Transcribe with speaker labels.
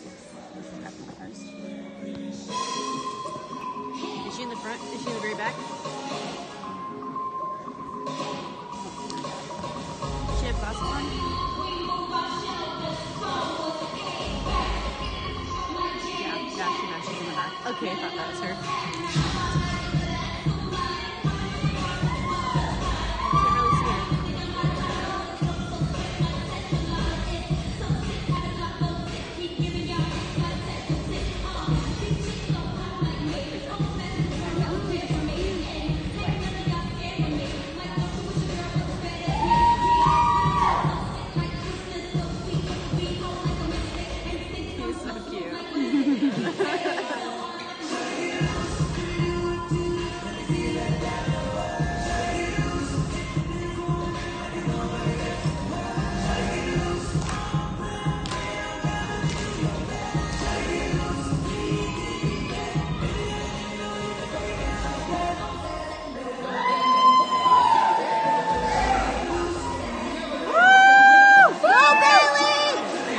Speaker 1: Is she in the front? Is she in the very back? Does she have glasses on? Yeah, yeah, she does. She's in the back. Okay, I thought that was her.